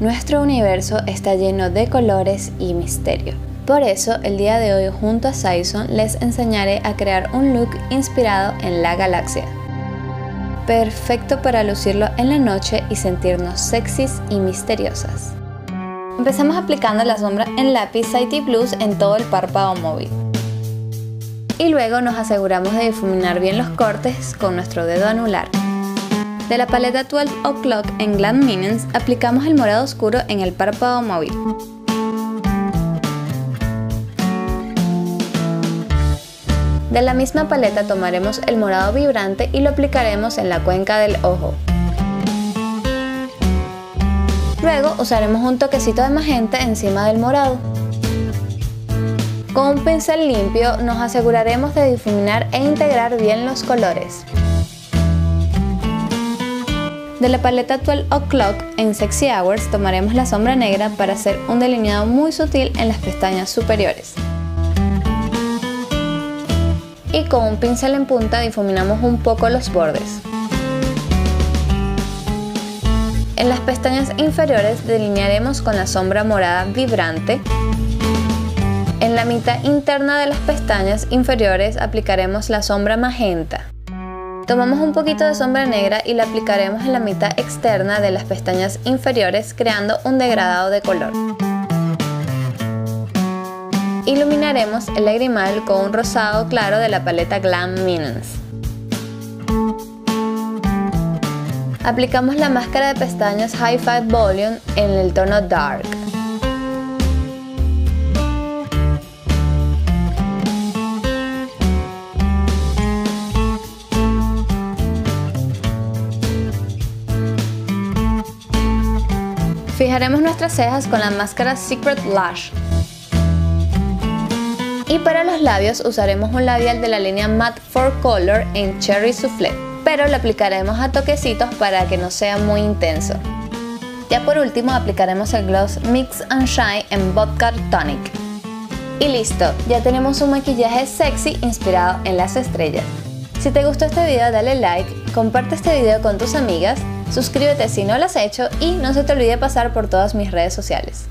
Nuestro universo está lleno de colores y misterio. Por eso, el día de hoy junto a Saison les enseñaré a crear un look inspirado en la galaxia. Perfecto para lucirlo en la noche y sentirnos sexys y misteriosas. Empezamos aplicando la sombra en lápiz City Blues en todo el párpado móvil. Y luego nos aseguramos de difuminar bien los cortes con nuestro dedo anular. De la paleta 12 O'Clock en Glam Minions aplicamos el morado oscuro en el párpado móvil. De la misma paleta tomaremos el morado vibrante y lo aplicaremos en la cuenca del ojo. Luego usaremos un toquecito de magenta encima del morado. Con un pincel limpio nos aseguraremos de difuminar e integrar bien los colores. De la paleta 12 O'Clock en Sexy Hours tomaremos la sombra negra para hacer un delineado muy sutil en las pestañas superiores. Y con un pincel en punta difuminamos un poco los bordes. En las pestañas inferiores delinearemos con la sombra morada vibrante. En la mitad interna de las pestañas inferiores aplicaremos la sombra magenta. Tomamos un poquito de sombra negra y la aplicaremos en la mitad externa de las pestañas inferiores creando un degradado de color. Iluminaremos el lagrimal con un rosado claro de la paleta Glam Minions. Aplicamos la máscara de pestañas High Five Volume en el tono Dark. Fijaremos nuestras cejas con la máscara Secret Lash. Y para los labios usaremos un labial de la línea Matte for Color en Cherry Soufflé, pero lo aplicaremos a toquecitos para que no sea muy intenso. Ya por último aplicaremos el gloss Mix and Shine en Vodka Tonic. Y listo, ya tenemos un maquillaje sexy inspirado en las estrellas. Si te gustó este video dale like, comparte este video con tus amigas Suscríbete si no lo has hecho y no se te olvide pasar por todas mis redes sociales.